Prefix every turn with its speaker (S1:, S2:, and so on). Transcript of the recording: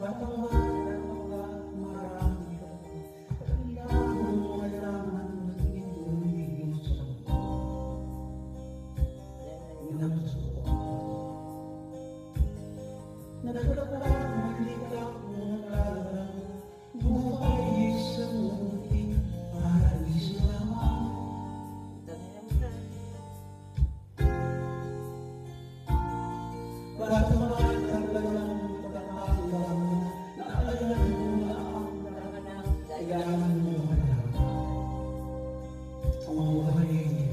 S1: Bye-bye.
S2: kailangan
S1: mo ang buhay niya.